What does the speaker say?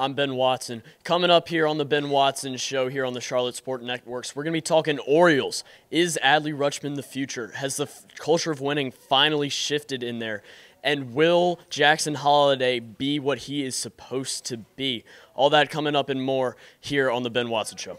I'm Ben Watson. Coming up here on the Ben Watson Show here on the Charlotte Sport Networks, we're going to be talking Orioles. Is Adley Rutschman the future? Has the f- culture of winning finally shifted in there? And will Jackson Holliday be what he is supposed to be? All that coming up and more here on the Ben Watson Show.